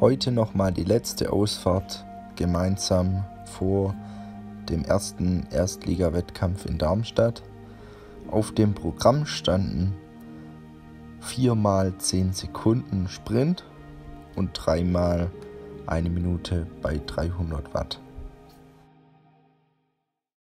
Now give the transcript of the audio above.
Heute nochmal die letzte Ausfahrt gemeinsam vor dem ersten Erstliga-Wettkampf in Darmstadt. Auf dem Programm standen 4 mal 10 Sekunden Sprint und 3 mal 1 Minute bei 300 Watt.